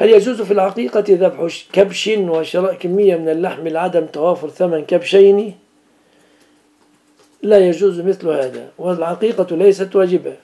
هل يجوز في الحقيقة ذبح كبش وشراء كمية من اللحم لعدم توافر ثمن كبشين؟ لا يجوز مثل هذا والعقيقة ليست واجبة.